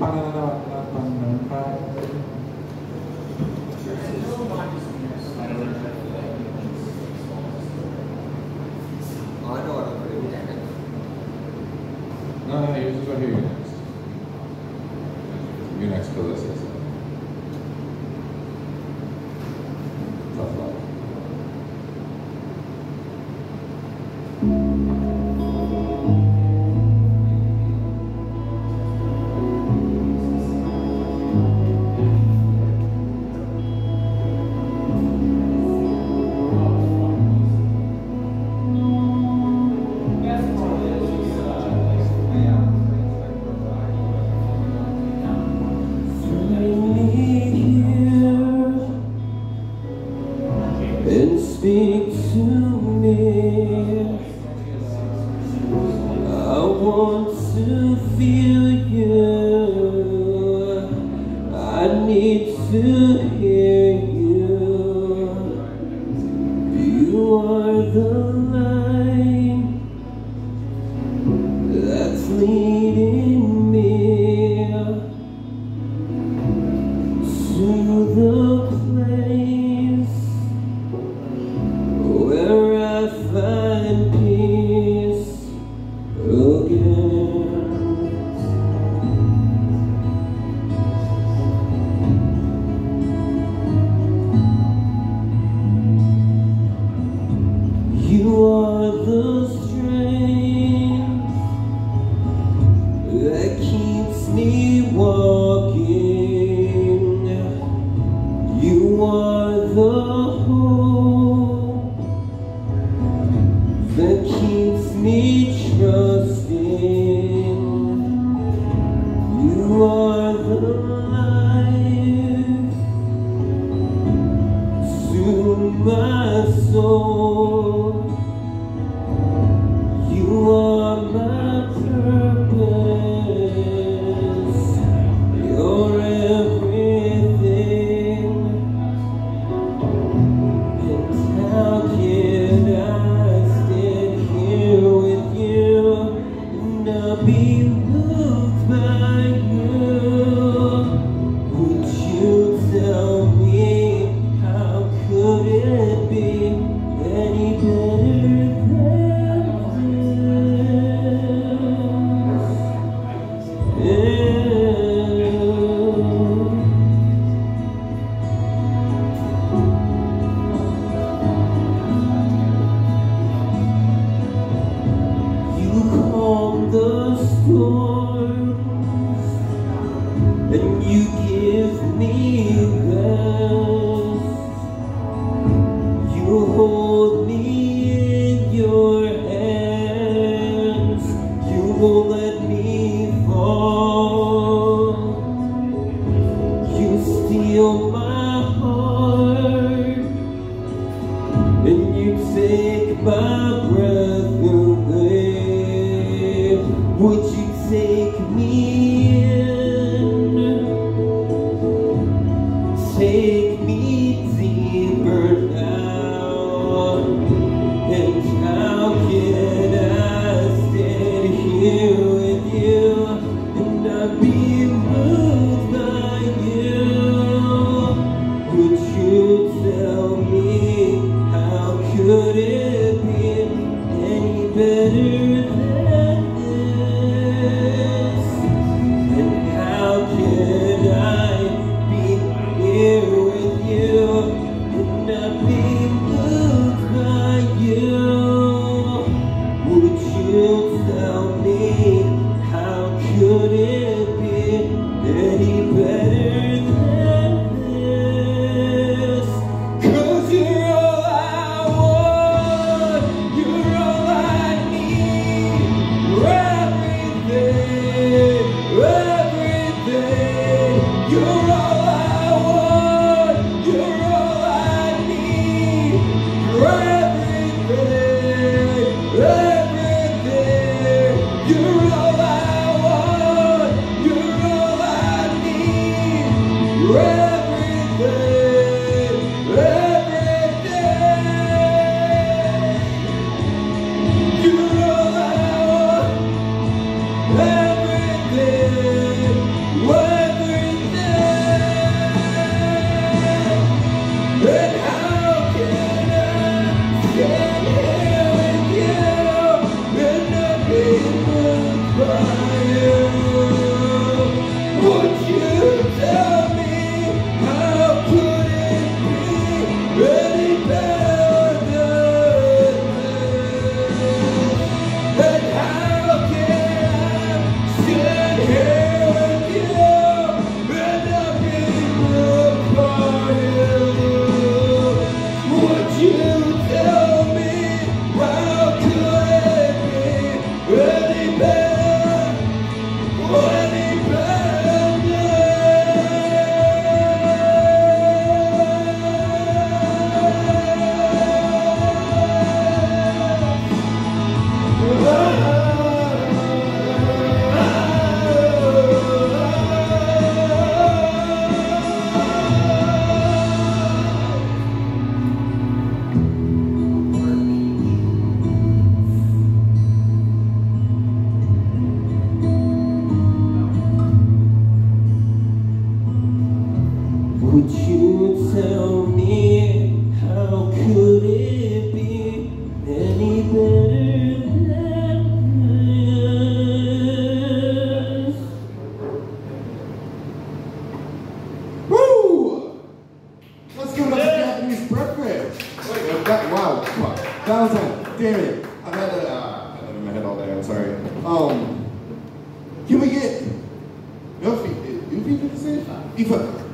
No, no, you're just gonna hear you next. You next, Calissa. And speak to me. I want to feel you. I need to hear you. You are the light that's leading me to the me trusting. You are the life to my soul. You are and you give me rest. You hold me in your hands. You won't let me fall. You steal my heart and you take my breath away. Would you that, wow. Valentine, damn it. I've had that, uh, I've had in my head all day, I'm sorry. Um, can we get, no, Yuffie, did you say? Ifa,